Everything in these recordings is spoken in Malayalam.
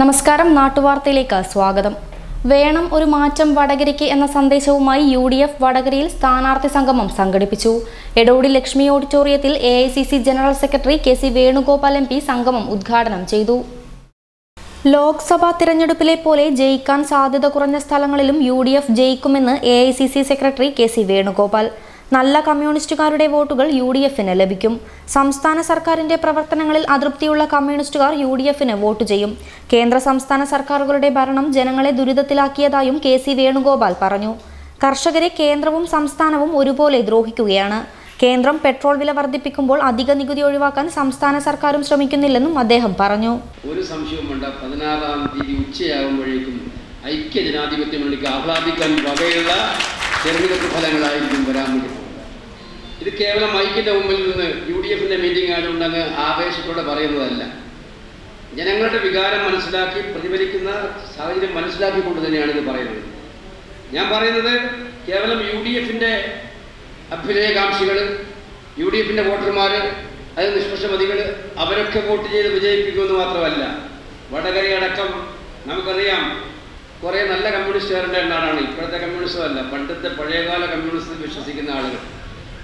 നമസ്കാരം നാട്ടുവാർത്തയിലേക്ക് സ്വാഗതം. വേണം ഒരു മാറ്റം വടകരയ്ക്ക് എന്ന സന്ദേശവുമായി യു ഡി എഫ് വടകരയിൽ സ്ഥാനാർത്ഥി സംഗമം സംഘടിപ്പിച്ചു. എടോടി ലക്ഷ്മി ഓഡിറ്റോറിയത്തിൽ A general secretary K C Venugopal M സംഗമം ഉദ്ഘാടനം ചെയ്തു. ലോക്സഭാ തിരഞ്ഞെടുപ്പിലെ പോലെ ജയിക്കാൻ സാധ്യത കുറഞ്ഞ സ്ഥലങ്ങളിലും യു ഡി എഫ് ജയിക്കുമെന്ന് A I C C secretary K C Venugopal. നല്ല കമ്മ്യൂണിസ്റ്റുകാരുടെ വോട്ടുകൾ യു ഡി എഫിന് ലഭിക്കും. സംസ്ഥാന സർക്കാരിന്റെ പ്രവർത്തനങ്ങളിൽ അതൃപ്തിയുള്ള കമ്മ്യൂണിസ്റ്റുകാർ യു ഡി എഫിന് വോട്ട് ചെയ്യും. കേന്ദ്ര സംസ്ഥാന സർക്കാരുകളുടെ ഭരണം ജനങ്ങളെ ദുരിതത്തിലാക്കിയതായും കെ സി വേണുഗോപാൽ പറഞ്ഞു. കർഷകരെ കേന്ദ്രവും സംസ്ഥാനവും ഒരുപോലെ ദ്രോഹിക്കുകയാണ്. കേന്ദ്രം പെട്രോൾ വില വർദ്ധിപ്പിക്കുമ്പോൾ അധിക നികുതി ഒഴിവാക്കാൻ സംസ്ഥാന സർക്കാരും ശ്രമിക്കുന്നില്ലെന്നും അദ്ദേഹം പറഞ്ഞു. ഒരു സംശയവും പതിനാറാം തീയതി ഉച്ചയാകുമ്പോഴേക്കും ഐക്യ ജനാധിപത്യ മുന്നണിക്ക് ആഹ്ലാദിക്കാൻ വകയുള്ള തെരഞ്ഞെടുപ്പ് ഫലങ്ങളായിരിക്കും വരാൻ വേണ്ടി പോകുന്നത് ഇത് കേവലം ഐക്യന്റെ മുമ്പിൽ നിന്ന് യു ഡി എഫിന്റെ മീറ്റിംഗ് ആയതുകൊണ്ട് അങ്ങ് ആവേശത്തോടെ പറയുന്നതല്ല. ജനങ്ങളുടെ വികാരം മനസ്സിലാക്കി പ്രതിഫലിക്കുന്ന സാഹചര്യം മനസ്സിലാക്കിക്കൊണ്ട് തന്നെയാണ് ഇത് പറയുന്നത്. ഞാൻ പറയുന്നത് കേവലം യു ഡി എഫിന്റെ അഭ്യുദയകാംക്ഷികൾ യു ഡി എഫിന്റെ വോട്ടർമാർ അതിൽ നിഷ്പക്ഷമതികൾ അവരൊക്കെ വോട്ട് ചെയ്ത് വിജയിപ്പിക്കുമെന്ന് മാത്രമല്ല വടകരയടക്കം നമുക്കറിയാം കുറേ നല്ല കമ്മ്യൂണിസ്റ്റുകാരുടെ നാടാണ് ഇപ്പോഴത്തെ കമ്മ്യൂണിസ്റ്റും അല്ല. പണ്ടത്തെ പഴയകാല കമ്മ്യൂണിസ്റ്റിൽ വിശ്വസിക്കുന്ന ആളുകൾ.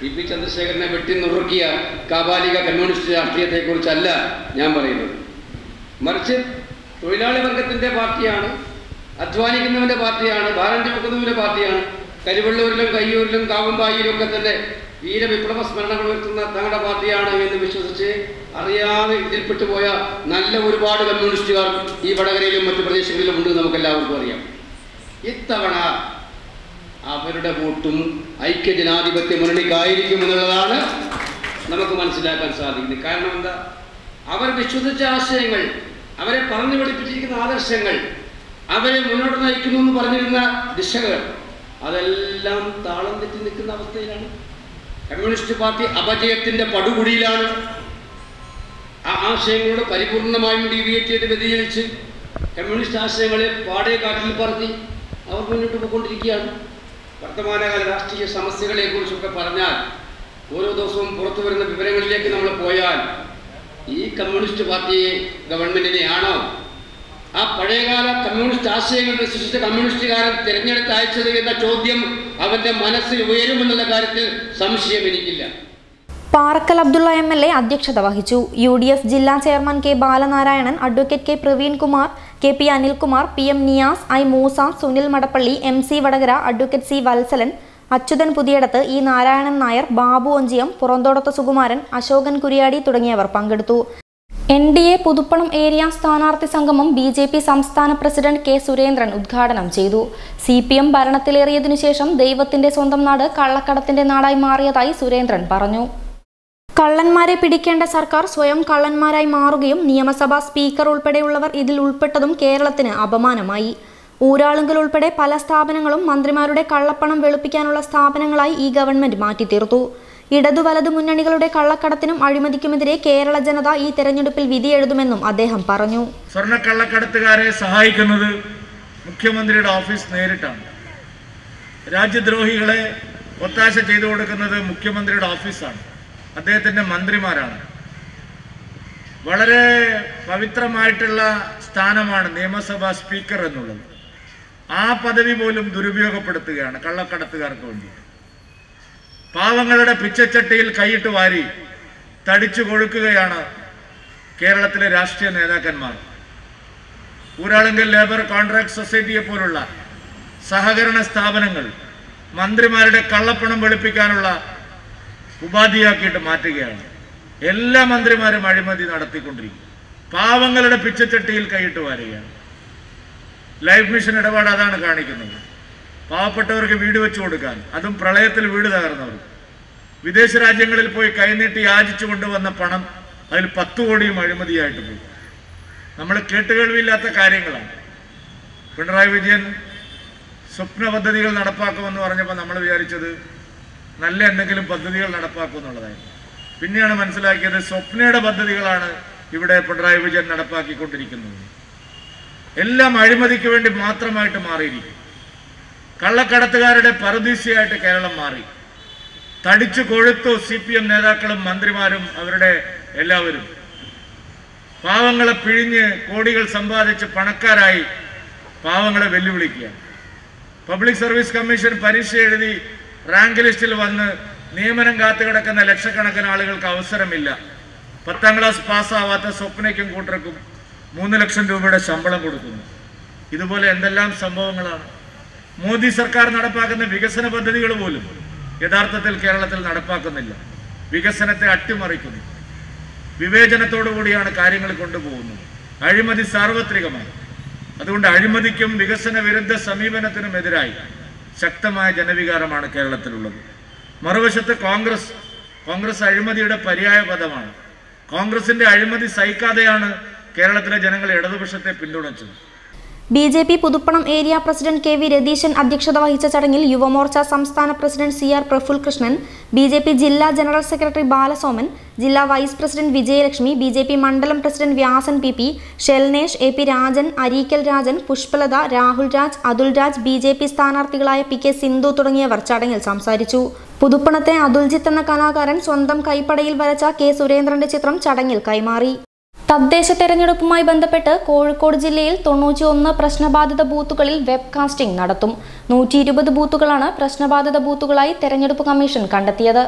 പി പി ചന്ദ്രശേഖരനെ വെട്ടി നുറുക്കിയ കാബാലിക കമ്മ്യൂണിസ്റ്റ് രാഷ്ട്രീയത്തെക്കുറിച്ചല്ല ഞാൻ പറയുന്നത്. മറിച്ച് തൊഴിലാളി വർഗത്തിന്റെ പാർട്ടിയാണ് അധ്വാനിക്കുന്നവന്റെ പാർട്ടിയാണ് ഭാരം ചുമക്കുന്നവന്റെ പാർട്ടിയാണ് കരിവള്ളൂരിലും കയ്യൂരിലും കാവുമ്പായിലും ഒക്കെ തന്നെ വീരവിപ്ലവ സ്മരണകൾ ഉയർത്തുന്ന തങ്ങളുടെ പാർട്ടിയാണ് എന്ന് വിശ്വസിച്ച് അറിയാതെ ഇതിൽപ്പെട്ടു പോയ നല്ല ഒരുപാട് കമ്മ്യൂണിസ്റ്റുകാർ ഈ വടകരയിലും മറ്റു പ്രദേശങ്ങളിലും ഉണ്ട് നമുക്ക് എല്ലാവർക്കും അറിയാം. ഇത്തവണ അവരുടെ വോട്ടും ഐക്യജനാധിപത്യ മുന്നണിക്കായിരിക്കും എന്നുള്ളതാണ് നമുക്ക് മനസ്സിലാക്കാൻ സാധിക്കുന്നത്. കാരണം എന്താ? അവർ വിശ്വസിച്ച ആശയങ്ങൾ അവരെ പറഞ്ഞു പഠിപ്പിച്ചിരിക്കുന്ന ആദർശങ്ങൾ അവരെ മുന്നോട്ട് നയിക്കുന്നു എന്ന് പറഞ്ഞിരുന്ന ദിശകൾ അതെല്ലാം താളം തെറ്റി നിൽക്കുന്ന അവസ്ഥയിലാണ്. കമ്മ്യൂണിസ്റ്റ് പാർട്ടി അപജയത്തിന്റെ പടുകുടിയിലാണ് ആ ആശയങ്ങളോട് പരിപൂർണമായും ഡീവിയേറ്റ് ചെയ്ത് വ്യതിചലിച്ച് കമ്മ്യൂണിസ്റ്റ് ആശയങ്ങളെ പാടെ കാട്ടിൽ പറത്തി അവർ മുന്നോട്ട് പോയിക്കൊണ്ടിരിക്കുകയാണ്. വർത്തമാനകാല രാഷ്ട്രീയ സമസ്യകളെ കുറിച്ചൊക്കെ പറഞ്ഞാൽ ഓരോ ദിവസവും പുറത്തു വരുന്ന വിവരങ്ങളിലേക്ക് നമ്മൾ പോയാൽ ഈ കമ്മ്യൂണിസ്റ്റ് പാർട്ടിയെ ഗവൺമെന്റിനെയാണോ ആ പഴയകാല കമ്മ്യൂണിസ്റ്റ് ആശയങ്ങൾ വിശ്വസിച്ച കമ്മ്യൂണിസ്റ്റുകാരൻ തിരഞ്ഞെടുത്ത് അയച്ചത് എന്ന ചോദ്യം അവന്റെ മനസ്സിൽ ഉയരുമെന്നുള്ള കാര്യത്തിൽ സംശയം എനിക്കില്ല. Parakkal Abdulla M L A അധ്യക്ഷത വഹിച്ചു. യു ഡി എഫ് ജില്ലാ chairman K Balanarayanan advocate K Praveenkumar K P Anilkumar P M Niyas I Moosa Sunil Madappally M C Vadakara advocate C Vatsalan Achuthan Puthiyadath E Narayanan Nair Babu Onchiyam Puranthodath Sukumaran Ashokan Kuriyadi തുടങ്ങിയവർ പങ്കെടുത്തു. N D A Puthuppanam area സ്ഥാനാർത്ഥി സംഗമം ബി ജെ പി സംസ്ഥാന പ്രസിഡന്റ് കെ സുരേന്ദ്രൻ ഉദ്ഘാടനം ചെയ്തു. സി പി എം ഭരണത്തിലേറിയതിനു ശേഷം ദൈവത്തിന്റെ സ്വന്തം നാട് കള്ളക്കടത്തിന്റെ നാടായി മാറിയതായി സുരേന്ദ്രൻ പറഞ്ഞു. കള്ളന്മാരെ പിടിക്കേണ്ട സർക്കാർ സ്വയം കള്ളന്മാരായി മാറുകയും നിയമസഭാ സ്പീക്കർ ഉൾപ്പെടെയുള്ളവർ ഇതിൽ ഉൾപ്പെട്ടതും കേരളത്തിന് അപമാനമായി. ഊരാളുങ്കൽ ഉൾപ്പെടെ പല സ്ഥാപനങ്ങളും മന്ത്രിമാരുടെ കള്ളപ്പണം വെളുപ്പിക്കാനുള്ള സ്ഥാപനങ്ങളായി ഈ ഗവൺമെന്റ് മാറ്റിത്തീർത്തു. ഇടതു വലതു മുന്നണികളുടെ കള്ളക്കടത്തിനും അഴിമതിക്കുമെതിരെ കേരള ജനത ഈ തെരഞ്ഞെടുപ്പിൽ വിധിയെഴുതുമെന്നും അദ്ദേഹം പറഞ്ഞു. സ്വർണക്കള്ളക്കടത്തുകാരെ സഹായിക്കുന്നത് മുഖ്യമന്ത്രിയുടെ ഓഫീസ് നേരിട്ടാണ്. രാജ്യദ്രോഹികളെ ഒത്താശ ചെയ്തു കൊടുക്കുന്നത് മുഖ്യമന്ത്രിയുടെ ഓഫീസാണ്. അദ്ദേഹത്തിന്റെ മന്ത്രിമാരാണ്. വളരെ പവിത്രമായിട്ടുള്ള സ്ഥാനമാണ് നിയമസഭാ സ്പീക്കർ എന്നുള്ളത്. ആ പദവി പോലും ദുരുപയോഗപ്പെടുത്തുകയാണ് കള്ളക്കടത്തുകാർക്ക് വേണ്ടി പാവങ്ങളുടെ പിച്ചച്ചട്ടിയിൽ കൈയിട്ട് വാരി തടിച്ചു കൊഴുക്കുകയാണ് കേരളത്തിലെ രാഷ്ട്രീയ നേതാക്കന്മാർ. ഊരാളുങ്കൽ ലേബർ കോൺട്രാക്ട് സൊസൈറ്റിയെ പോലുള്ള സഹകരണ സ്ഥാപനങ്ങൾ മന്ത്രിമാരുടെ കള്ളപ്പണം വെളുപ്പിക്കാനുള്ള ഉപാധിയാക്കിയിട്ട് മാറ്റുകയാണ്. എല്ലാ മന്ത്രിമാരും അഴിമതി നടത്തിക്കൊണ്ടിരിക്കും പാവങ്ങളുടെ പിച്ചച്ചട്ടിയിൽ കൈയിട്ട് വാരുകയാണ്. ലൈഫ് മിഷൻ ഇടപാട് അതാണ് കാണിക്കുന്നത്. പാവപ്പെട്ടവർക്ക് വീട് വെച്ചു കൊടുക്കാൻ. അതും പ്രളയത്തിൽ വീട് തകർന്നവർ. വിദേശ രാജ്യങ്ങളിൽ പോയി കൈനീട്ടി യാചിച്ചു കൊണ്ടുവന്ന പണം അതിൽ പത്ത് കോടിയും അഴിമതിയായിട്ട് പോയി. നമ്മൾ കേട്ടുകേൾവില്ലാത്ത കാര്യങ്ങളാണ്. പിണറായി വിജയൻ സ്വപ്ന പദ്ധതികൾ നടപ്പാക്കുമെന്ന് പറഞ്ഞപ്പോൾ നമ്മൾ വിചാരിച്ചത് നല്ല എന്തെങ്കിലും പദ്ധതികൾ നടപ്പാക്കും എന്നുള്ളതായിരുന്നു. പിന്നെയാണ് മനസ്സിലാക്കിയത് സ്വപ്നയുടെ പദ്ധതികളാണ് ഇവിടെ പിണറായി വിജയൻ നടപ്പാക്കിക്കൊണ്ടിരിക്കുന്നത്. എല്ലാം അഴിമതിക്ക് വേണ്ടി മാത്രമായിട്ട് മാറിയിരിക്കും കള്ളക്കടത്തുകാരുടെ പറുദീസയായിട്ട് കേരളം മാറി. തടിച്ചു കൊഴുത്തു സി പി എം നേതാക്കളും മന്ത്രിമാരും അവരുടെ എല്ലാവരും. പാവങ്ങളെ പിഴിഞ്ഞ് കോടികൾ സമ്പാദിച്ച് പണക്കാരായി പാവങ്ങളെ വെല്ലുവിളിക്കുക പബ്ലിക് സർവീസ് കമ്മീഷൻ പരീക്ഷ എഴുതി റാങ്ക് ലിസ്റ്റിൽ വന്ന് നിയമനം കാത്തു കിടക്കുന്ന ലക്ഷക്കണക്കിന് ആളുകൾക്ക് അവസരമില്ല. പത്താം ക്ലാസ് പാസ്സാവാത്ത സ്വപ്നയ്ക്കും കൂട്ടർക്കും മൂന്ന് ലക്ഷം രൂപയുടെ ശമ്പളം കൊടുക്കുന്നു. ഇതുപോലെ എന്തെല്ലാം സംഭവങ്ങളാണ്? മോദി സർക്കാർ നടപ്പാക്കുന്ന വികസന പദ്ധതികൾ പോലും യഥാർത്ഥത്തിൽ കേരളത്തിൽ നടപ്പാക്കുന്നില്ല. വികസനത്തെ അട്ടിമറിക്കുന്നു. വിവേചനത്തോടു കൂടിയാണ് കാര്യങ്ങൾ കൊണ്ടുപോകുന്നത്. അഴിമതി സാർവത്രികമാണ്. അതുകൊണ്ട് അഴിമതിക്കും വികസന വിരുദ്ധ സമീപനത്തിനും എതിരായി ശക്തമായ ജനവികാരമാണ് കേരളത്തിലുള്ളത്. മറുവശത്ത് കോൺഗ്രസ് കോൺഗ്രസ് അഴിമതിയുടെ പര്യായ പദമാണ്. കോൺഗ്രസിന്റെ അഴിമതി സഹിക്കാതെയാണ് കേരളത്തിലെ ജനങ്ങൾ ഇടതുപക്ഷത്തെ പിന്തുണച്ചത്. B J P Puthuppanam area president K V Ratheeshan അധ്യക്ഷത വഹിച്ച ചടങ്ങിൽ യുവമോർച്ച സംസ്ഥാന president C R Praful Krishnan B J P ജില്ലാ ജനറൽ സെക്രട്ടറി ബാലസോമൻ ജില്ലാ vice president Vijayalakshmi B J P മണ്ഡലം president Vyasan P P Shelnesh A P Rajan Areekkal Rajan Pushpalatha Rahul Raj Athul Raj B J P സ്ഥാനാർത്ഥികളായ P K Sindhu തുടങ്ങിയവർ ചടങ്ങിൽ സംസാരിച്ചു. പുതുപ്പണത്തെ അതുൽജിത്ത് എന്ന കലാകാരൻ സ്വന്തം കൈപ്പടയിൽ വരച്ച കെ സുരേന്ദ്രന്റെ ചിത്രം ചടങ്ങിൽ കൈമാറി. തദ്ദേശ തെരഞ്ഞെടുപ്പുമായി ബന്ധപ്പെട്ട് കോഴിക്കോട് ജില്ലയിൽ തൊണ്ണൂറ്റി ഒന്ന് പ്രശ്നബാധിത ബൂത്തുകളിൽ വെബ്കാസ്റ്റിംഗ് നടത്തും. നൂറ്റി ഇരുപത് ബൂത്തുകളാണ് പ്രശ്നബാധിത ബൂത്തുകളായി തെരഞ്ഞെടുപ്പ് കമ്മീഷൻ കണ്ടെത്തിയത്.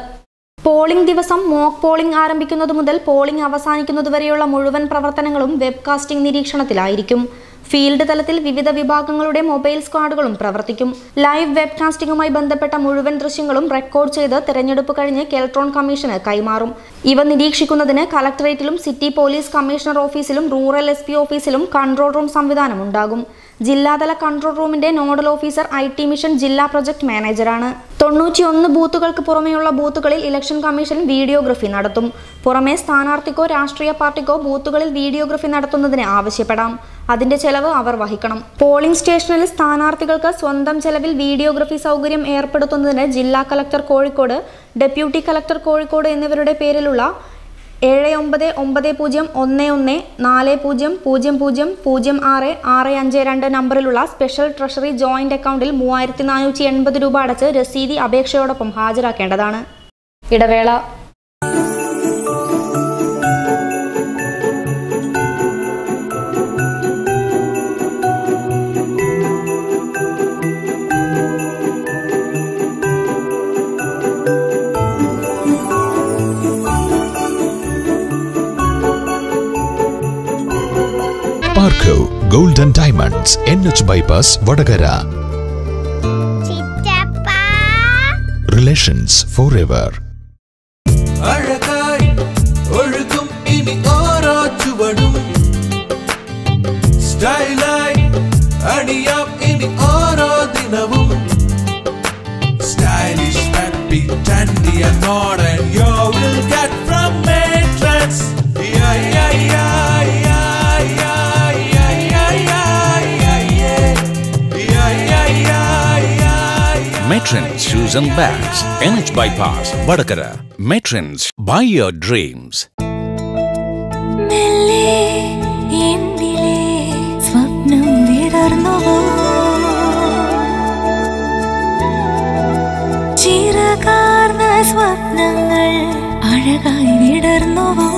പോളിംഗ് ദിവസം മോക്ക് പോളിംഗ് ആരംഭിക്കുന്നത് മുതൽ പോളിംഗ് അവസാനിക്കുന്നതുവരെയുള്ള മുഴുവൻ പ്രവർത്തനങ്ങളും വെബ്കാസ്റ്റിംഗ് നിരീക്ഷണത്തിലായിരിക്കും. ഫീൽഡ് തലത്തിൽ വിവിധ വിഭാഗങ്ങളുടെ മൊബൈൽ സ്ക്വാഡുകളും പ്രവർത്തിക്കും. ലൈവ് വെബ്കാസ്റ്റിംഗുമായി ബന്ധപ്പെട്ട മുഴുവൻ ദൃശ്യങ്ങളും റെക്കോർഡ് ചെയ്ത് തെരഞ്ഞെടുപ്പ് കഴിഞ്ഞ് കെൽട്രോൺ കമ്മീഷന് കൈമാറും. ഇവ നിരീക്ഷിക്കുന്നതിന് കലക്ടറേറ്റിലും സിറ്റി പോലീസ് കമ്മീഷണർ ഓഫീസിലും റൂറൽ എസ് ഓഫീസിലും കൺട്രോൾ റൂം സംവിധാനം ഉണ്ടാകും. ജില്ലാതല കൺട്രോൾ റൂമിന്റെ nodal officer I T mission ജില്ലാ പ്രൊജക്ട് മാനേജറാണ്. തൊണ്ണൂറ്റിയൊന്ന് ബൂത്തുകൾക്ക് പുറമെയുള്ള ബൂത്തുകളിൽ ഇലക്ഷൻ കമ്മീഷൻ വീഡിയോഗ്രഫി നടത്തും. പുറമെ സ്ഥാനാർത്ഥിക്കോ രാഷ്ട്രീയ പാർട്ടിക്കോ ബൂത്തുകളിൽ വീഡിയോഗ്രഫി നടത്തുന്നതിന് ആവശ്യപ്പെടാം. അതിന്റെ ചെലവ് അവർ വഹിക്കണം. പോളിംഗ് സ്റ്റേഷനിൽ സ്ഥാനാർത്ഥികൾക്ക് സ്വന്തം ചെലവിൽ വീഡിയോഗ്രഫി സൗകര്യം ഏർപ്പെടുത്തുന്നതിന് ജില്ലാ collector Kozhikode deputy collector Kozhikode എന്നിവരുടെ പേരിലുള്ള ഏഴ് ഒമ്പത് ഒമ്പത് പൂജ്യം ഒന്ന് ഒന്ന് നാല് പൂജ്യം പൂജ്യം പൂജ്യം പൂജ്യം ആറ് ആറ് അഞ്ച് രണ്ട് നമ്പറിലുള്ള സ്പെഷ്യൽ ട്രഷറി ജോയിന്റ് അക്കൗണ്ടിൽ മൂവായിരത്തി നാനൂറ്റി എൺപത് രൂപ അടച്ച് രസീതി അപേക്ഷയോടൊപ്പം ഹാജരാക്കേണ്ടതാണ്. ഇടവേള. പാർക്കോ golden diamonds N H bypass Vadakara ചിറ്റപ്പ റിലേഷൻസ് ഫോർ എവർ അഴകായി ഒഴുകും ഇനി ഓരോ ചുവടും സ്റ്റൈലായി അണിയാം ഇനി ഓരോ ദിനവും stylish happy trendy Matrons Shoes and Bags, NH Bypass, Vadakara. Matrons, buy your dreams. സ്വപ്നം വിടർന്നുവോ ചിറകാർന്ന സ്വപ്നങ്ങൾ അഴകായി വിടർന്നുവോ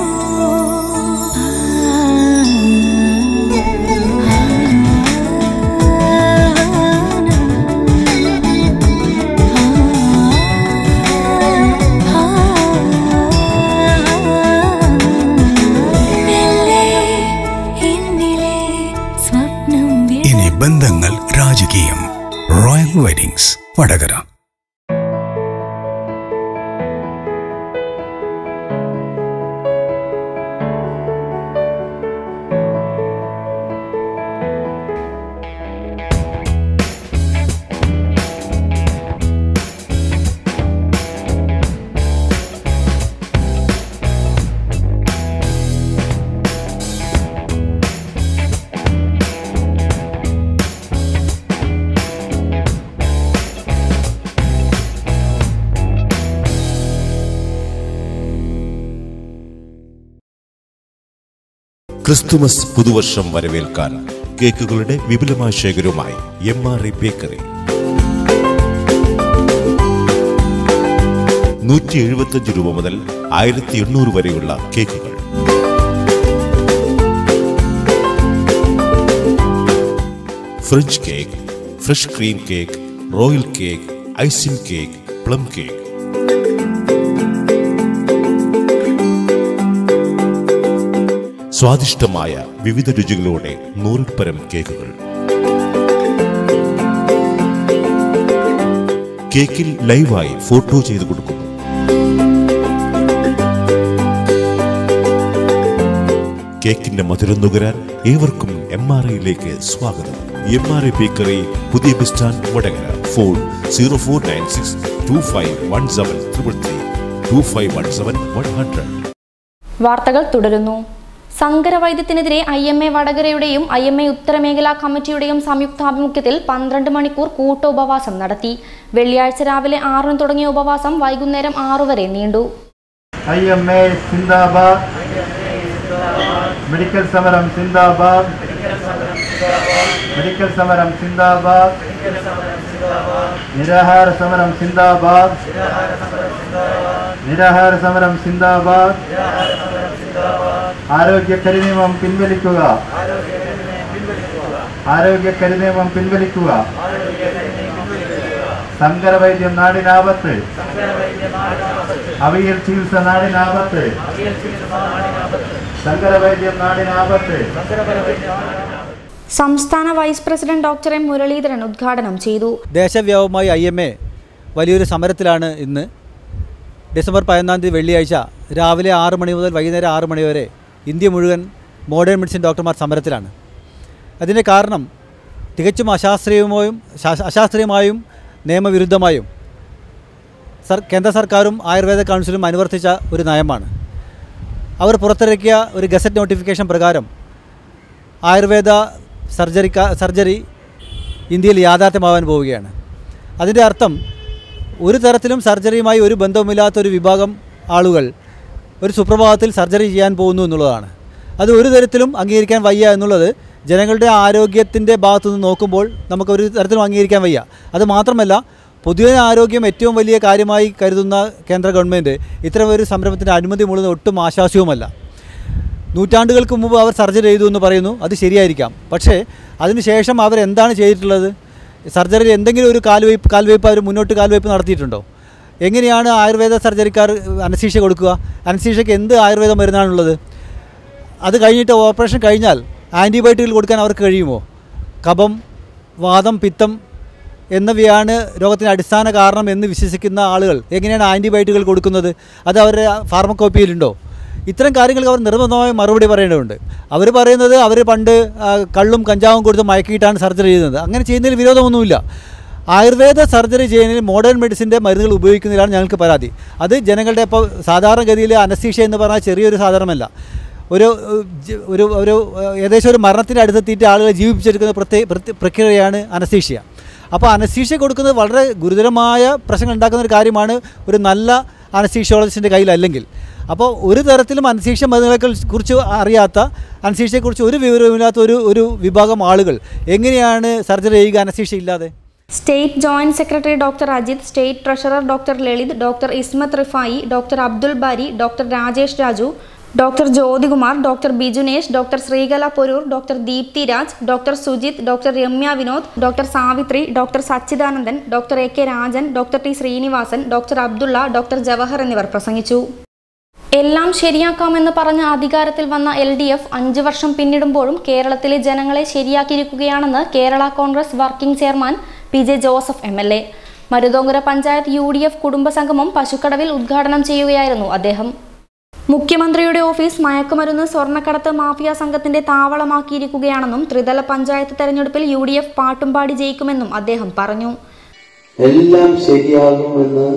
റോയൽ വെഡിങ്സ് വടകര ക്രിസ്തുമസ് പുതുവർഷം വരവേൽക്കാൻ കേക്കുകളുടെ വിപുലമായ ശേഖരവുമായി എം ആർ എ ബേക്കറി. നൂറ്റി എഴുപത്തിയഞ്ച് രൂപ മുതൽ ആയിരത്തി എണ്ണൂറ് വരെയുള്ള കേക്കുകൾ. French cake fresh cream cake royal cake icing cake plum cake സ്വാദിഷ്ടമായ വിവിധ രുചികളോടെ നൂറിൽ കേക്കുകൾ. കേക്കിൽ ലൈവായി ഫോട്ടോ ചെയ്തു കൊടുക്കുന്നു. കേക്കിന്റെ മധുരം നുകരാൻ ഏവർക്കും എം ആർ ഐയിലേക്ക് സ്വാഗതം. എം ആർ ഐ ബേക്കറി പുതിയ bus stand Vadakara. Phone zero four nine six two five one seven triple three. Two five one seven one hundred. വാർത്തകൾ തുടരുന്നു. സങ്കരവൈദ്യത്തിനെതിരെ ഐ എം എ വടകരയുടെയും ഐ എം എ ഉത്തരമേഖലാ കമ്മിറ്റിയുടെയും സംയുക്താഭിമുഖ്യത്തിൽ പന്ത്രണ്ട് മണിക്കൂർ കൂട്ട ഉപവാസം നടത്തി. വെള്ളിയാഴ്ച രാവിലെ ആറിന് തുടങ്ങിയ ഉപവാസം വൈകുന്നേരം ആറു വരെ നീണ്ടു. സിന്ദാബാദ്. മെഡിക്കൽ സമരം സിന്ദാബാദ്. മെഡിക്കൽ സമരം സിന്ദാബാദ്. നിരാഹാര സമരം സിന്ദാബാദ്. നിരാഹാര സമരം സിന്ദാബാദ്. ആരോഗ്യ കരിനിയമം പിൻവലിക്കുക. ആരോഗ്യ കരിനിയമം പിൻവലിക്കുക. സങ്കരവൈദ്യം നാടിനാപത്ത്. അവിയൽ ചികിത്സ നാടിനാപത്ത്. സങ്കരവൈദ്യം നാടിനാപത്ത്. സംസ്ഥാന vice president doctor M Muraleedharan ഉദ്ഘാടനം ചെയ്തു. ദേശവ്യാപകമായി ഐ എം എ വലിയൊരു സമരത്തിലാണ് ഇന്ന്. ഡിസംബർ പതിനൊന്നാം തീയതി വെള്ളിയാഴ്ച രാവിലെ ആറ് മണി മുതൽ വൈകുന്നേരം ആറ് മണി വരെ ഇന്ത്യ മുഴുവൻ മോഡേൺ മെഡിസിൻ ഡോക്ടർമാർ സമരത്തിലാണ്. അതിന്റെ കാരണം തികച്ചും അശാസ്ത്രീയമായും അശാസ്ത്രീയമായും നിയമവിരുദ്ധമായും സർ കേന്ദ്ര സർക്കാരും ആയുർവേദ കൗൺസിലും അനുവർത്തിച്ച ഒരു നയമാണ്. അവർ പുറത്തിറക്കിയ ഒരു ഗസറ്റ് നോട്ടിഫിക്കേഷൻ പ്രകാരം ആയുർവേദ സർജറി സർജറി ഇന്ത്യയിൽ യാഥാർത്ഥ്യമാവാൻ പോവുകയാണ്. അതിന്റെ അർത്ഥം ഒരു തരത്തിലും സർജറിയുമായി ഒരു ബന്ധവുമില്ലാത്ത ഒരു വിഭാഗം ആളുകൾ ഒരു സുപ്രഭാതത്തിൽ സർജറി ചെയ്യാൻ പോകുന്നു എന്നുള്ളതാണ്. അത് ഒരു തരത്തിലും അംഗീകരിക്കാൻ വയ്യ എന്നുള്ളത് ജനങ്ങളുടെ ആരോഗ്യത്തിന്റെ ഭാഗത്തുനിന്ന് നോക്കുമ്പോൾ നമുക്ക് ഒരു തരത്തിലും അംഗീകരിക്കാൻ വയ്യ. അത് മാത്രമല്ല പൊതുജനാരോഗ്യം ഏറ്റവും വലിയ കാര്യമായി കരുതുന്ന കേന്ദ്ര ഗവൺമെന്റ് ഇത്തരം ഒരു സംരംഭത്തിന്റെ അനുമതി മുഴുവൻ ഒട്ടും ആശാസ്യവുമല്ല നൂറ്റാണ്ടുകൾക്ക് മുമ്പ് അവർ സർജറി ചെയ്തു എന്ന് പറയുന്നു അത് ശരിയായിരിക്കാം. പക്ഷേ അതിനുശേഷം അവർ എന്താണ് ചെയ്തിട്ടുള്ളത്? സർജറിയിൽ എന്തെങ്കിലും ഒരു കാൽവയ്പ് കാൽവയ്പ് അവർ മുന്നോട്ട് കാൽവയ്പ് നടത്തിയിട്ടുണ്ടോ? എങ്ങനെയാണ് ആയുർവേദ സർജറിക്കാർ അനസീഷ കൊടുക്കുക? അനസീഷയ്ക്ക് എന്ത് ആയുർവേദ മരുന്നാണുള്ളത്? അത് കഴിഞ്ഞിട്ട് ഓപ്പറേഷൻ കഴിഞ്ഞാൽ ആന്റിബയോട്ടിക്കുകൾ കൊടുക്കാൻ അവർക്ക് കഴിയുമോ? കഫം വാദം പിത്തം എന്നിവയാണ് രോഗത്തിന്റെ അടിസ്ഥാന കാരണം എന്ന് വിശ്വസിക്കുന്ന ആളുകൾ എങ്ങനെയാണ് ആന്റിബയോട്ടിക്കുകൾ കൊടുക്കുന്നത്? അത് അവരുടെ ഫാർമക്കോപ്പിയിലുണ്ടോ? ഇത്തരം കാര്യങ്ങൾക്ക് അവർ നിർബന്ധമായും മറുപടി പറയേണ്ടതുണ്ട്. അവർ പറയുന്നത് അവർ പണ്ട് കള്ളും കഞ്ചാവും കൊടുത്ത് മയക്കിയിട്ടാണ് സർജറി ചെയ്യുന്നത്. അങ്ങനെ ചെയ്യുന്നതിൽ വിരോധമൊന്നുമില്ല. ആയുർവേദ സർജറി ചെയ്യുന്നതിൽ മോഡേൺ മെഡിസിന്റെ മരുന്നുകൾ ഉപയോഗിക്കുന്നതിലാണ് ഞങ്ങൾക്ക് പരാതി. അത് ജനങ്ങളുടെ ഇപ്പോൾ സാധാരണഗതിയിൽ അനസ്തീഷ്യ എന്ന് പറഞ്ഞാൽ ചെറിയൊരു സാധാരണമല്ല ഒരു ഒരു ഒരു ഏകദേശം ഒരു മരണത്തിന്റെ അടുത്തെത്തിയിട്ട് ആളുകളെ ജീവിപ്പിച്ചെടുക്കുന്ന പ്രത്യേക പ്രക്രിയയാണ് അനസ്തീഷ്യ അപ്പോൾ അനസ്തീഷ്യ കൊടുക്കുന്നത് വളരെ ഗുരുതരമായ പ്രശ്നങ്ങൾ ഉണ്ടാക്കുന്ന ഒരു കാര്യമാണ് ഒരു നല്ല അനസ്തീഷ്യോളജിസ്റ്റിന്റെ കയ്യിലല്ലെങ്കിൽ അപ്പോൾ ഒരു തരത്തിലും അനസ്തീഷ്യ മരുന്നുകളെ കുറിച്ച് അറിയാത്ത അനസ്തീഷ്യയെക്കുറിച്ച് ഒരു വിവരവുമില്ലാത്ത ഒരു ഒരു വിഭാഗം ആളുകൾ എങ്ങനെയാണ് സർജറി ചെയ്യുക അനസ്തീഷ്യ ഇല്ലാതെ? State joint secretary doctor Ajith state treasurer doctor Lalith doctor Ismath Rifai doctor Abdul Bari doctor Rajesh Raju doctor Jyothikumar doctor Bijunesh doctor Sreekala Poroor doctor Deepthi Raj doctor Sujith doctor Ramya Vinod doctor Savithri doctor Sachidanandan doctor A K Rajan doctor T Sreenivasan doctor Abdulla doctor Jawahar എന്നിവർ പ്രസംഗിച്ചു. എല്ലാം ശരിയാക്കാമെന്ന് പറഞ്ഞ് അധികാരത്തിൽ വന്ന എൽ ഡി എഫ് അഞ്ച് വർഷം പിന്നിടുമ്പോഴും കേരളത്തിലെ ജനങ്ങളെ ശരിയാക്കിയിരിക്കുകയാണെന്ന് Kerala Congress working chairman P J Joseph M L A. Maruthonkara panchayat U D F കുടുംബസംഗമം പശുക്കടവിൽ ഉദ്ഘാടനം ചെയ്യുകയായിരുന്നു അദ്ദേഹം. മുഖ്യമന്ത്രിയുടെ ഓഫീസ് മയക്കുമരുന്ന് സ്വർണക്കടത്ത് മാഫിയ സംഘത്തിന്റെ താവളമാക്കിയിരിക്കുകയാണെന്നും ത്രിതല പഞ്ചായത്ത് തെരഞ്ഞെടുപ്പിൽ യു ഡി എഫ് പാട്ടുംപാടി ജയിക്കുമെന്നും അദ്ദേഹം പറഞ്ഞു. എല്ലാം ശരിയാകുമെന്ന്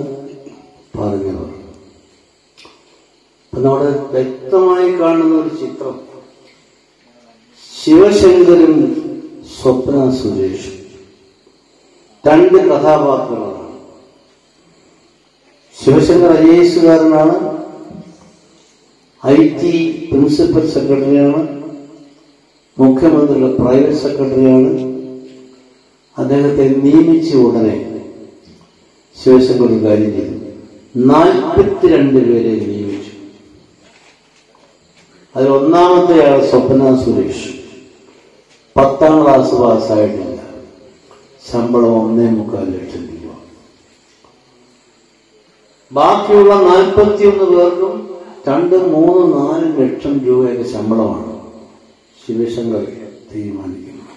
അപ്പൊ നമ്മുടെ വ്യക്തമായി കാണുന്ന ഒരു ചിത്രം. ശിവശങ്കരും സ്വപ്ന സുരേഷും. രണ്ട് കഥാപാത്രങ്ങളാണ്. ശിവശങ്കർ ഐ എസുകാരനാണ്. ഐ ടി പ്രിൻസിപ്പൽ സെക്രട്ടറിയാണ്. മുഖ്യമന്ത്രിയുടെ പ്രൈവറ്റ് സെക്രട്ടറിയാണ്. അദ്ദേഹത്തെ നിയമിച്ച ഉടനെ ശിവശങ്കർ ഒരു കാര്യം ചെയ്തു. നാൽപ്പത്തിരണ്ട് പേരെ നിയമിച്ചു. അതിൽ ഒന്നാമത്തെ ആൾ സ്വപ്ന സുരേഷ്. പത്താം ക്ലാസ് പാസ്സായിട്ടില്ല ശമ്പളം ഒന്നേ മുക്കാൽ ലക്ഷം രൂപ. ബാക്കിയുള്ള നാൽപ്പത്തിയൊന്ന് പേർക്കും രണ്ട് മൂന്ന് നാല് ലക്ഷം രൂപയൊക്കെ ശമ്പളമാണ്. ശിവശങ്കർ തീരുമാനിക്കുന്നത്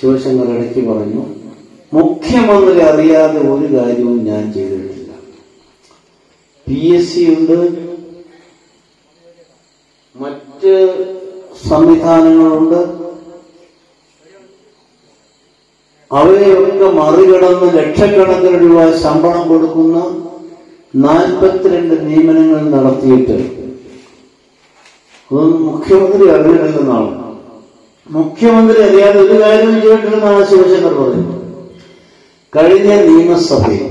ശിവശങ്കർ ഇടയ്ക്ക് പറഞ്ഞു മുഖ്യമന്ത്രി അറിയാതെ ഒരു കാര്യവും ഞാൻ ചെയ്തിട്ടില്ല. പി എസ് സി ഉണ്ട്. മറ്റ് സംവിധാനങ്ങളുണ്ട്. അവയൊക്കെ മറികടന്ന് ലക്ഷക്കണക്കിന് രൂപ ശമ്പളം കൊടുക്കുന്ന നാൽപ്പത്തിരണ്ട് നിയമനങ്ങൾ നടത്തിയിട്ട് അതൊന്നും മുഖ്യമന്ത്രി അറിയണമെന്നാണ്. മുഖ്യമന്ത്രി അറിയാതെ ഒരു കാര്യം ചെയ്തിട്ടില്ലെന്നാണ് ശിവശങ്കർ പറയുന്നത് കഴിഞ്ഞ നിയമസഭയിൽ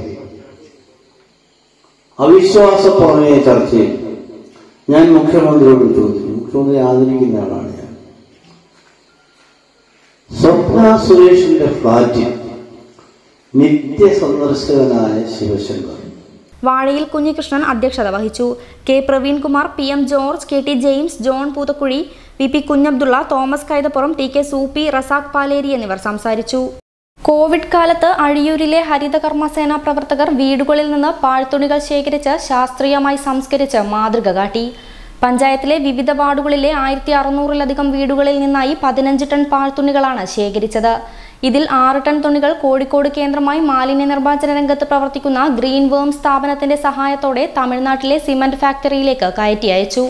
അവിശ്വാസ പ്രമേയ ചർച്ചയിൽ ഞാൻ മുഖ്യമന്ത്രിയോട് ചോദിച്ചു. മുഖ്യമന്ത്രി ആദരിക്കുന്ന ആളാണ്. സ്വപ്ന സുരേഷിന്റെ ഫ്ളാറ്റിൽ നിത്യ സന്ദർശകനായ ശിവശങ്കർ. വാഴയിൽ കുഞ്ഞികൃഷ്ണൻ അധ്യക്ഷത വഹിച്ചു. K Praveenkumar P M George K T James John Poothakuzhi V P Kunhabdulla Thomas Kaithapuram T K Soopy Razak Paleri എന്നിവർ സംസാരിച്ചു. കോവിഡ് കാലത്ത് അഴിയൂരിലെ ഹരിതകർമ്മസേന പ്രവർത്തകർ വീടുകളിൽ നിന്ന് പാഴ്ത്തുണികൾ ശേഖരിച്ച് ശാസ്ത്രീയമായി സംസ്കരിച്ച് മാതൃക കാട്ടി. പഞ്ചായത്തിലെ വിവിധ വാർഡുകളിലെ ആയിരത്തി അറുന്നൂറിലധികം വീടുകളിൽ നിന്നായി പതിനഞ്ച് ടൺ പാഴ്ത്തുണികളാണ് ശേഖരിച്ചത്. ഇതിൽ ആറ് ടൺ തുണികൾ കോഴിക്കോട് കേന്ദ്രമായി മാലിന്യ നിർമ്മാർജന രംഗത്ത് പ്രവർത്തിക്കുന്ന ഗ്രീൻ വേം സ്ഥാപനത്തിന്റെ സഹായത്തോടെ തമിഴ്നാട്ടിലെ സിമന്റ് ഫാക്ടറിയിലേക്ക് കയറ്റി അയച്ചു.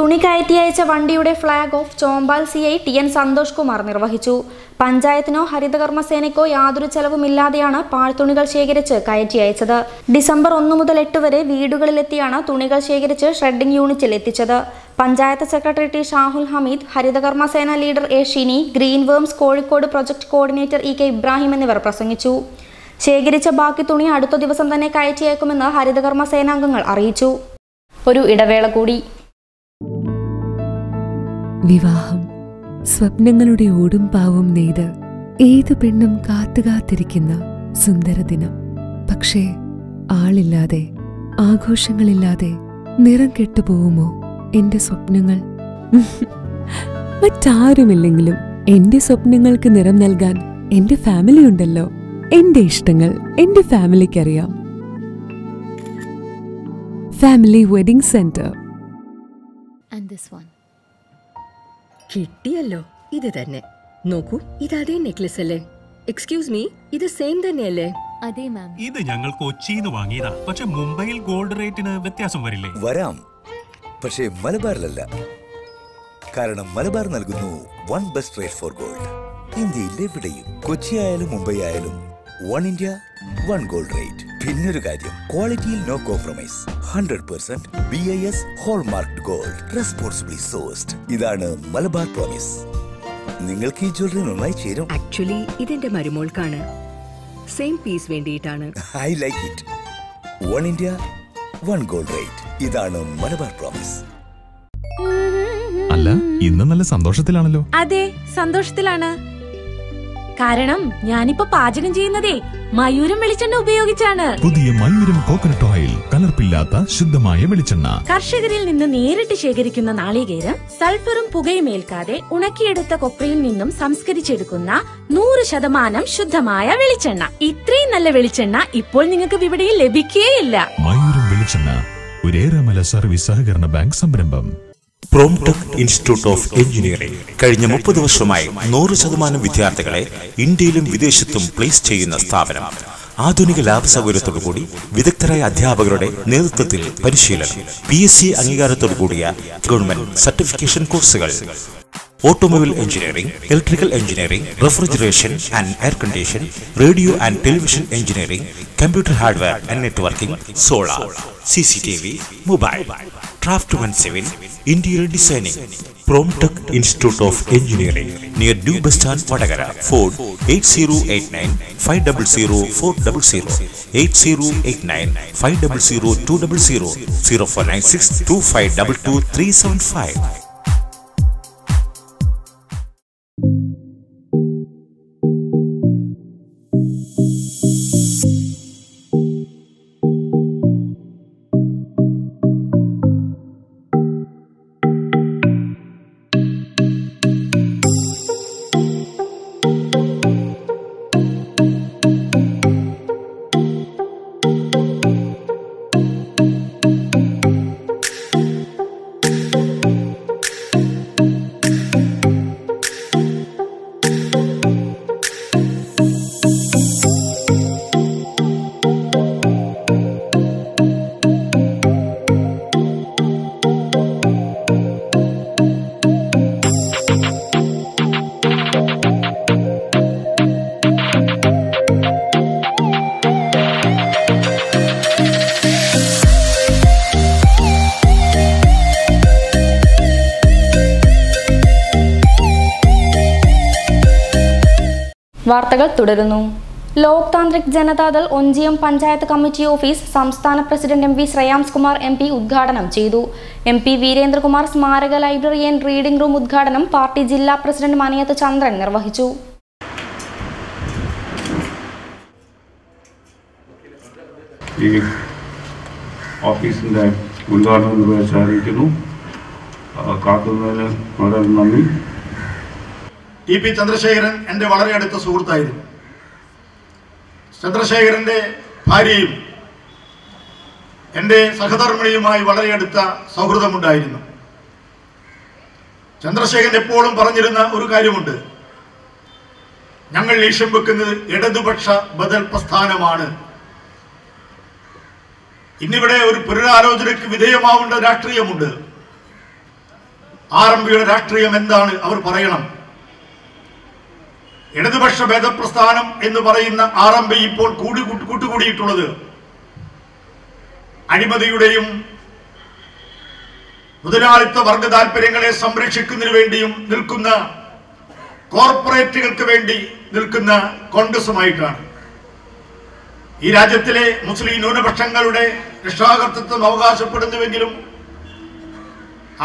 തുണി കയറ്റി അയച്ച വണ്ടിയുടെ flag off Chombal C I T N Santhosh Kumar നിർവഹിച്ചു. പഞ്ചായത്തിനോ ഹരിതകർമ്മസേനയ്ക്കോ യാതൊരു ചെലവുമില്ലാതെയാണ് പാഴ്ത്തുണികൾ ശേഖരിച്ച് കയറ്റി അയച്ചത്. ഡിസംബർ ഒന്ന് മുതൽ എട്ട് വരെ വീടുകളിലെത്തിയാണ് തുണികൾ ശേഖരിച്ച് ഷ്രെഡിംഗ് യൂണിറ്റിൽ എത്തിച്ചത്. Panchayat secretary T Shahul Hameed Haritha Karma Sena leader A Shini green worms Kozhikode project coordinator E K Ibrahim എന്നിവർ പ്രസംഗിച്ചു. ശേഖരിച്ച ബാക്കി തുണി അടുത്ത ദിവസം തന്നെ കയറ്റി അയക്കുമെന്ന് ഹരിതകർമ്മ അറിയിച്ചു. ഒരു ഇടവേള കൂടി. വിവാഹം. സ്വപ്നങ്ങളുടെ ഓടും പാവും നെയ്ത് ഏത് പെണ്ണും കാത്തുകാത്തിരിക്കുന്ന സുന്ദര ദിനം. പക്ഷേ ആളില്ലാതെ ആഘോഷങ്ങളില്ലാതെ നിറം കെട്ടുപോകുമോ എന്റെ സ്വപ്നങ്ങൾ? മറ്റാരുമില്ലെങ്കിലും എന്റെ സ്വപ്നങ്ങൾക്ക് നിറം നൽകാൻ എന്റെ ഫാമിലി ഉണ്ടല്ലോ. എന്റെ ഇഷ്ടങ്ങൾ എന്റെ ഫാമിലിക്കറിയാം family wedding centre and this one കിട്ടിയല്ലോ. ഇത് തന്നെ. നോക്കൂ ഇത് അതേ നെക്ലസ് അല്ലേ? എക്സ്ക്യൂസ് മീ ഇത് സെയിം തന്നെയല്ലേ? അതെ മാം ഇത് ഞങ്ങൾ കൊച്ചിന്ന് വാങ്ങിയതാ. പക്ഷെ മുംബൈയിൽ ഗോൾഡ് റേറ്റിന് വ്യത്യാസം വരില്ലേ? വരാം. പക്ഷെ മലബാറിലല്ല. കാരണം മലബാർ നൽകുന്നു one best rate for gold ഇന്ത്യയിൽ എവിടെയും കൊച്ചി ആയാലും മുംബൈ ആയാലും one India one gold rate പിന്നൊരു കാര്യം ക്വാളിറ്റിയിൽ no compromise hundred percent B I S hallmark gold responsibly sourced ഇതാണ് മലബാർ പ്രോമിസ് നിങ്ങൾക്ക് ഈ ജ്വല്ലറി നന്നായി ചേരും. ആക്ച്വലി ഇതെന്റെ മരുമോൾക്കാണ്. സെയിം പീസ് വേണ്ടിയിട്ടാണ്. I like it one India one gold rate ഇതാണ് മലബാർ പ്രോമിസ് അല്ല ഇന്ന് നല്ല സന്തോഷത്തിലാണല്ലോ. അതെ സന്തോഷത്തിലാണ്. കാരണം ഞാനിപ്പോ പാചകം ചെയ്യുന്നതേ മയൂരം വെളിച്ചെണ്ണ ഉപയോഗിച്ചാണ്. പുതിയ മയൂരം കോക്കനട്ട് ഓയിൽ കലർപ്പില്ലാത്ത ശുദ്ധമായ വെളിച്ചെണ്ണ. കർഷകരിൽ നിന്ന് നേരിട്ട് ശേഖരിക്കുന്ന നാളികേരം സൾഫറും പുകയും ഏൽക്കാതെ ഉണക്കിയെടുത്ത കൊപ്രയിൽ നിന്നും സംസ്കരിച്ചെടുക്കുന്ന നൂറ് ശതമാനം ശുദ്ധമായ വെളിച്ചെണ്ണ. ഇത്രയും നല്ല വെളിച്ചെണ്ണ ഇപ്പോൾ നിങ്ങൾക്ക് വിപണിയിൽ ലഭിക്കുകയില്ല മയൂരം വെളിച്ചെണ്ണ ഒരേറെമല സർവീസ് സഹകരണ ബാങ്ക് സംരംഭം. പ്രോംടെക് ഇൻസ്റ്റിറ്റ്യൂട്ട് ഓഫ് എഞ്ചിനീയറിംഗ് കഴിഞ്ഞ മുപ്പത് വർഷമായി നൂറ് ശതമാനം വിദ്യാർത്ഥികളെ ഇന്ത്യയിലും വിദേശത്തും പ്ലേസ് ചെയ്യുന്ന സ്ഥാപനം. ആധുനിക ലാബ് സൗകര്യത്തോടുകൂടി വിദഗ്ധരായ അധ്യാപകരുടെ നേതൃത്വത്തിൽ പരിശീലനം. പി എസ് സി അംഗീകാരത്തോടുകൂടിയ ഗവൺമെന്റ് സർട്ടിഫിക്കേഷൻ കോഴ്സുകൾ automobile engineering, electrical engineering, refrigeration and air condition, radio and television engineering, computer hardware and networking, solar, CCTV, mobile, Draft 17, interior designing, Promtech Institute of Engineering, near New Bus Vadagara, Phone 8089-500-400, 8089-500-200, 0496 2522375. വാർത്തകൾ തുടരുന്നു. ലോക് താന്ത്രിക് ജനതാദൾ ഒഞ്ചിയം പഞ്ചായത്ത് കമ്മിറ്റി ഓഫീസ് സംസ്ഥാന president M V Shreyams Kumar M P ഉദ്ഘാടനം ചെയ്തു. എം പി വീരേന്ദ്രകുമാർ സ്മാരക ലൈബ്രറി ആൻഡ് റീഡിംഗ് റൂം ഉദ്ഘാടനം പാർട്ടി ജില്ലാ പ്രസിഡന്റ് മനയത്ത് ചന്ദ്രൻ നിർവഹിച്ചു. ഉദ്ഘാടനം കാത്തുന്നതിന് വളരെ നന്ദി. ടി പി ചന്ദ്രശേഖരൻ എന്റെ വളരെ അടുത്ത സുഹൃത്തായിരുന്നു. ചന്ദ്രശേഖരന്റെ ഭാര്യയും എന്റെ സഹധർമ്മിണിയുമായി വളരെ അടുത്ത സൗഹൃദമുണ്ടായിരുന്നു. ചന്ദ്രശേഖരൻ എപ്പോഴും പറഞ്ഞിരുന്ന ഒരു കാര്യമുണ്ട്. ഞങ്ങൾ ലക്ഷ്യം വെക്കുന്നത് ഇടതുപക്ഷ ബദൽ പ്രസ്ഥാനമാണ്. ഇന്നിവിടെ ഒരു പുനരാലോചനയ്ക്ക് വിധേയമാവേണ്ട രാഷ്ട്രീയമുണ്ട്. ആർ എം പിയുടെ രാഷ്ട്രീയം എന്താണ്? അവർ പറയണം. ഇടതുപക്ഷ ഭേദപ്രസ്ഥാനം എന്ന് പറയുന്ന ആർ എം ഇപ്പോൾ കൂടി കൂട്ട് കൂട്ടുകൂടിയിട്ടുള്ളത് അഴിമതിയുടെയും മുതലാളിത്ത വർഗ താല്പര്യങ്ങളെ സംരക്ഷിക്കുന്നതിന് വേണ്ടിയും നിൽക്കുന്ന കോർപ്പറേറ്റുകൾക്ക് വേണ്ടി നിൽക്കുന്ന കോൺഗ്രസുമായിട്ടാണ്. ഈ രാജ്യത്തിലെ മുസ്ലിം ന്യൂനപക്ഷങ്ങളുടെ രക്ഷാകർത്തൃത്വം അവകാശപ്പെടുന്നുവെങ്കിലും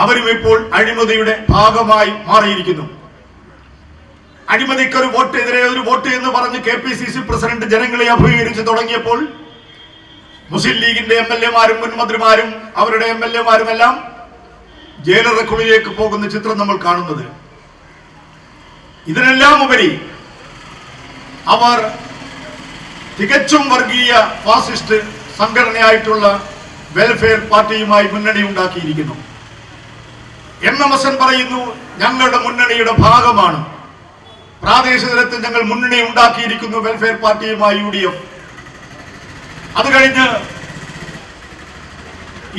അവരും ഇപ്പോൾ അഴിമതിയുടെ ഭാഗമായി മാറിയിരിക്കുന്നു. അഴിമതിക്കൊരു വോട്ട് എതിരെ ഒരു വോട്ട് എന്ന് പറഞ്ഞ് K P C C president ജനങ്ങളെ അഭിമുഖീകരിച്ച് തുടങ്ങിയപ്പോൾ മുസ്ലിം ലീഗിന്റെ എം എൽ എമാരും മുൻ മന്ത്രിമാരും അവരുടെ എം എൽ എമാരും എല്ലാം ജയിലറക്കുള്ളിലേക്ക് പോകുന്ന ചിത്രം നമ്മൾ കാണുന്നത്. ഇതിനെല്ലാം ഉപരി അവർ തികച്ചും വർഗീയ ഫാസിസ്റ്റ് സംഘടനയായിട്ടുള്ള വെൽഫെയർ പാർട്ടിയുമായി മുന്നണി ഉണ്ടാക്കിയിരിക്കുന്നു. എം എം എസ് എൻ പറയുന്നു ഞങ്ങളുടെ മുന്നണിയുടെ ഭാഗമാണ്. പ്രാദേശിക തലത്തിൽ ഞങ്ങൾ മുന്നണി ഉണ്ടാക്കിയിരിക്കുന്നു വെൽഫെയർ പാർട്ടിയുമായി യു ഡി എഫ് അത് കഴിഞ്ഞ്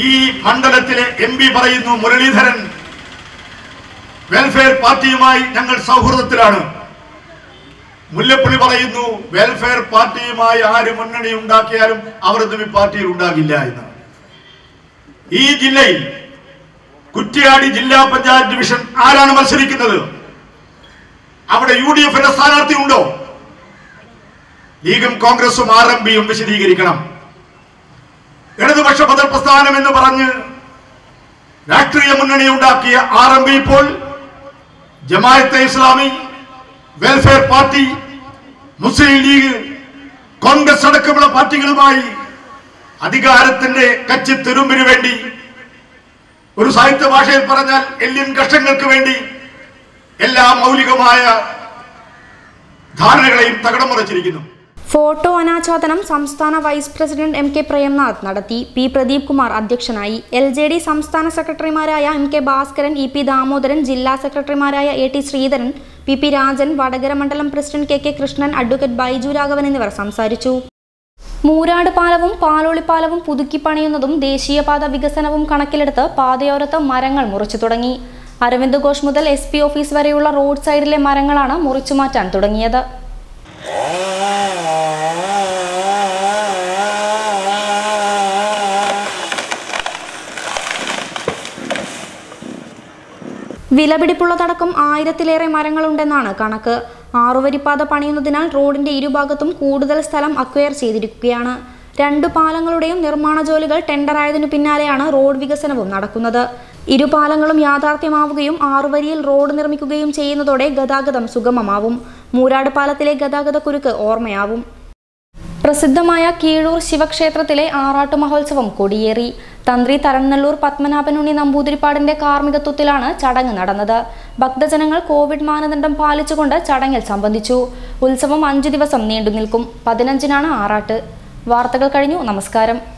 ഈ മണ്ഡലത്തിലെ എം പി പറയുന്നു മുരളീധരൻ വെൽഫെയർ പാർട്ടിയുമായി ഞങ്ങൾ സൗഹൃദത്തിലാണ്. മുല്ലപ്പള്ളി പറയുന്നു വെൽഫെയർ പാർട്ടിയുമായി ആര് മുന്നണി ഉണ്ടാക്കിയാലും അവർ ഈ പാർട്ടിയിൽ ഉണ്ടാകില്ല എന്ന്. ഈ ജില്ലയിൽ കുറ്റിയാടി ജില്ലാ പഞ്ചായത്ത് ഡിവിഷൻ ആരാണ് മത്സരിക്കുന്നത്? അവിടെ യു ഡി എഫിന്റെ സ്ഥാനാർത്ഥി ഉണ്ടോ? ലീഗും കോൺഗ്രസും ആർ എം പിയും വിശദീകരിക്കണം. ഇടതുപക്ഷ ബദൽ പ്രസ്ഥാനം എന്ന് പറഞ്ഞ് രാഷ്ട്രീയ മുന്നണി ഉണ്ടാക്കിയ ആർ എം പി ഇപ്പോൾ ജമായത്തെ ഇസ്ലാമി വെൽഫെയർ പാർട്ടി മുസ്ലിം ലീഗ് കോൺഗ്രസ് അടക്കമുള്ള പാർട്ടികളുമായി അധികാരത്തിന്റെ കച്ചി തിരുമ്പിനു വേണ്ടി ഒരു സാഹിത്യ ഭാഷയിൽ പറഞ്ഞാൽ എല്ലിൻ കഷ്ടങ്ങൾക്ക് വേണ്ടി എല്ലാ മൗലികമായ ധാരണകളെയും തകടം മറിച്ചിരിക്കുന്നു ഫോട്ടോ അനാച്ഛാദനം സംസ്ഥാന vice president M K Premnath നടത്തി. പി പ്രദീപ് കുമാർ അധ്യക്ഷനായി. എൽ ജെ ഡി സംസ്ഥാന സെക്രട്ടറിമാരായ M K Bhaskaran E P Damodaran ജില്ലാ സെക്രട്ടറിമാരായ A T Sreedharan P P Rajan Vadakara മണ്ഡലം president K K Krishnan advocate Baiju Raghavan എന്നിവർ സംസാരിച്ചു. മൂരാട് പാലവും പാലോളിപ്പാലവും പുതുക്കി പണിയുന്നതും ദേശീയപാത വികസനവും കണക്കിലെടുത്ത് പാതയോരത്ത് മരങ്ങൾ മുറിച്ചു തുടങ്ങി. അരവിന്ദ് ഘോഷ് മുതൽ എസ് പി ഓഫീസ് വരെയുള്ള റോഡ് സൈഡിലെ മരങ്ങളാണ് മുറിച്ചു മാറ്റാൻ തുടങ്ങിയത്. വിലപിടിപ്പുള്ളതടക്കം ആയിരത്തിലേറെ മരങ്ങളുണ്ടെന്നാണ് കണക്ക്. ആറുവരിപ്പാത പണിയുന്നതിനാൽ റോഡിന്റെ ഇരുഭാഗത്തും കൂടുതൽ സ്ഥലം അക്വയർ ചെയ്തിരിക്കുകയാണ്. രണ്ടു പാലങ്ങളുടെയും നിർമ്മാണ ജോലികൾ ടെൻഡറായതിനു പിന്നാലെയാണ് റോഡ് വികസനവും നടക്കുന്നത്. ഇരു പാലങ്ങളും യാഥാർത്ഥ്യമാവുകയും ആറുവരിയിൽ റോഡ് നിർമ്മിക്കുകയും ചെയ്യുന്നതോടെ ഗതാഗതം സുഗമമാവും. മൂരാട് പാലത്തിലെ ഗതാഗത കുരുക്ക് ഓർമ്മയാവും. പ്രസിദ്ധമായ കീഴൂർ ശിവക്ഷേത്രത്തിലെ ആറാട്ടു മഹോത്സവം കൊടിയേറി. തന്ത്രി തരണ്ണല്ലൂർ പത്മനാഭനുണ്ണി നമ്പൂതിരിപ്പാടിന്റെ കാർമ്മികത്വത്തിലാണ് ചടങ്ങ് നടന്നത്. ഭക്തജനങ്ങൾ കോവിഡ് മാനദണ്ഡം പാലിച്ചുകൊണ്ട് ചടങ്ങിൽ സംബന്ധിച്ചു. ഉത്സവം അഞ്ചു ദിവസം നീണ്ടു നിൽക്കും പതിനഞ്ചിനാണ് ആറാട്ട്. വാർത്തകൾ കഴിഞ്ഞു. നമസ്കാരം.